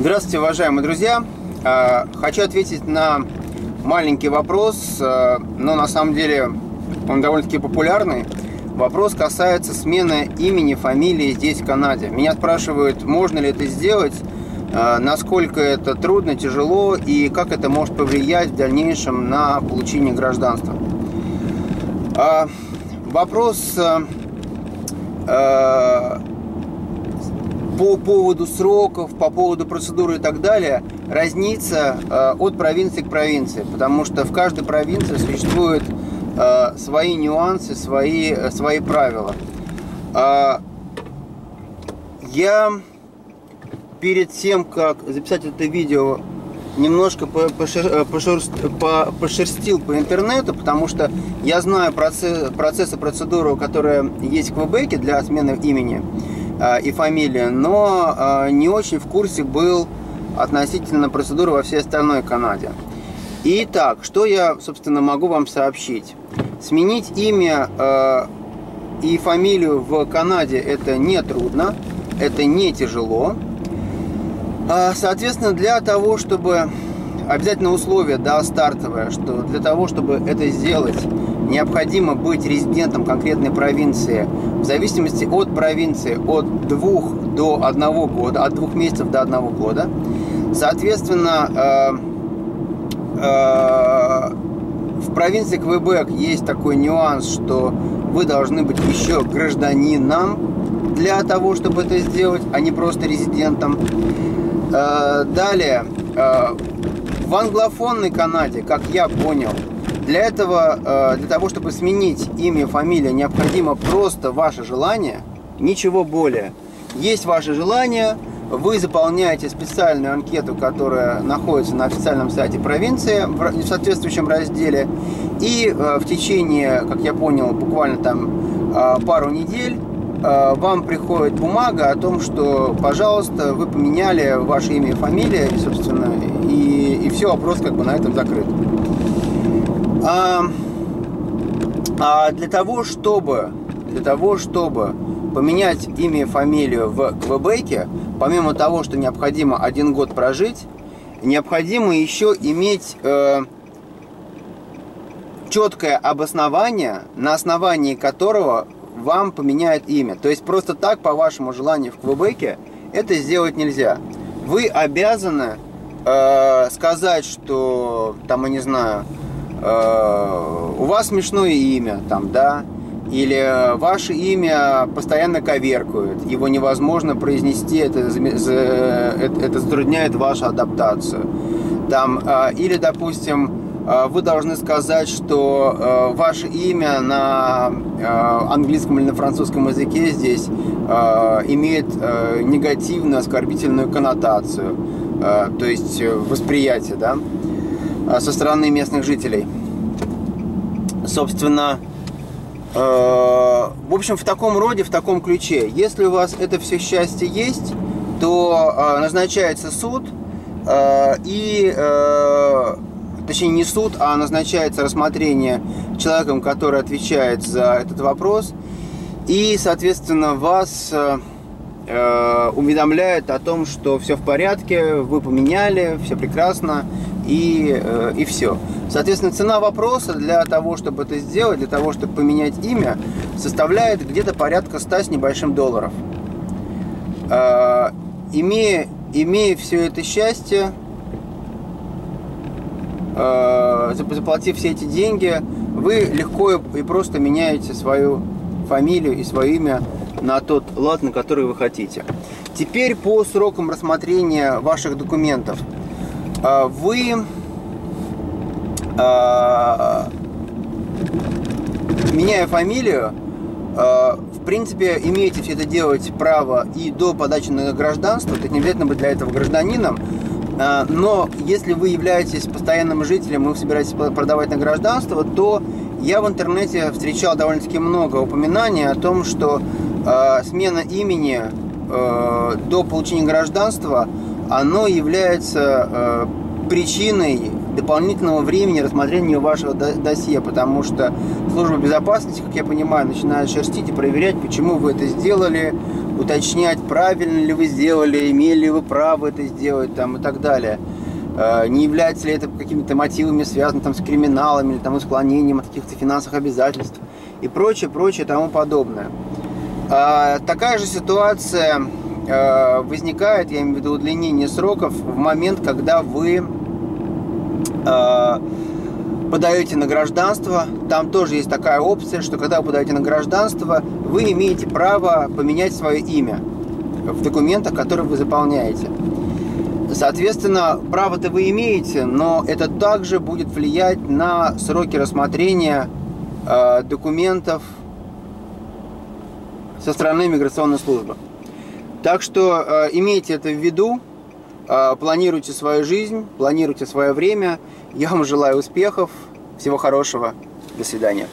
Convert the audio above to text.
Здравствуйте, уважаемые друзья! А, хочу ответить на маленький вопрос, а, но на самом деле он довольно-таки популярный. Вопрос касается смены имени, фамилии здесь, в Канаде. Меня спрашивают, можно ли это сделать, а, насколько это трудно, тяжело и как это может повлиять в дальнейшем на получение гражданства. Вопрос по поводу сроков, по поводу процедуры и так далее, разнится э, от провинции к провинции, потому что в каждой провинции существуют э, свои нюансы, свои, свои правила. Э, я перед тем, как записать это видео, немножко пошер, пошерстил по интернету, потому что я знаю процесс, и процедуру, которая есть в Квебеке для смены имени. А, и фамилия, но а, не очень в курсе был относительно процедуры во всей остальной Канаде. Итак, что я, собственно, могу вам сообщить? Сменить имя э, и фамилию в Канаде это не трудно, это не тяжело. Соответственно, для того, чтобы обязательно условие, да, стартовое, что для того, чтобы это сделать, необходимо быть резидентом конкретной провинции в зависимости от провинции от двух до одного года, от двух месяцев до одного года. Соответственно, э, э, в провинции Квебек есть такой нюанс, что вы должны быть еще гражданином для того, чтобы это сделать, а не просто резидентом. Э, далее, в англофонной Канаде, как я понял, для этого, э, для того, чтобы сменить имя, фамилия, необходимо просто ваше желание, ничего более. Есть ваше желание, вы заполняете специальную анкету, которая находится на официальном сайте провинции в соответствующем разделе. И э, в течение, как я понял, буквально там э, пару недель вам приходит бумага о том, что, пожалуйста, вы поменяли ваше имя и фамилия, и, собственно, и, и все, вопрос как бы на этом закрыт. А, а для того, чтобы для того, чтобы поменять имя и фамилию в Квебеке, помимо того, что необходимо один год прожить, необходимо еще иметь э, четкое обоснование, на основании которого вам поменяют имя. То есть просто так, по вашему желанию в Квебеке, это сделать нельзя. Вы обязаны э, сказать, что, там, я не знаю, Э, у вас смешное имя, там, да, или ваше имя постоянно коверкуют, его невозможно произнести, это, это, это затрудняет вашу адаптацию. Там, э, или, допустим, э, вы должны сказать, что ваше имя на английском или на французском языке здесь имеет негативную, оскорбительную коннотацию, то есть восприятие, да, со стороны местных жителей. Собственно, э, в общем, в таком роде, в таком ключе. Если у вас это все счастье есть, то э, назначается суд э, и, э, точнее, не суд, а назначается рассмотрение человеком, который отвечает за этот вопрос. И, соответственно, вас э, э уведомляют о том, что все в порядке, вы поменяли, все прекрасно, и, э, и все. Соответственно, цена вопроса для того, чтобы это сделать, для того, чтобы поменять имя, составляет где-то порядка 100 с небольшим долларов. Э, имея, имея все это счастье, заплатив все эти деньги, вы легко и просто меняете свою фамилию и свое имя на тот лад, на который вы хотите. Теперь по срокам рассмотрения ваших документов – а, вы а, меняя фамилию, в принципе, имеете все это делать право и до подачи на гражданство, то есть не обязательно быть для этого гражданином, но если вы являетесь постоянным жителем и вы собираетесь продавать на гражданство, то я в интернете встречал довольно-таки много упоминаний о том, что смена имени до получения гражданства – оно является причиной дополнительного времени рассмотрения вашего досье, потому что служба безопасности, как я понимаю, начинает шерстить и проверять, почему вы это сделали, уточнять, правильно ли вы сделали, имели ли вы право это сделать там, и так далее. Э, не является ли это какими-то мотивами, связанными там, с криминалами или там, исполнением каких-то финансовых обязательств и прочее, прочее, тому подобное. А, такая же ситуация э, возникает, я имею в виду удлинение сроков, в момент, когда вы э, подаете на гражданство, там тоже есть такая опция, что когда вы подаете на гражданство, вы имеете право поменять свое имя в документах, которые вы заполняете. Соответственно, право-то вы имеете, но это также будет влиять на сроки рассмотрения э, документов со стороны миграционной службы. Так что э, имейте это в виду, планируйте свою жизнь, планируйте свое время. Я вам желаю успехов, всего хорошего, до свидания.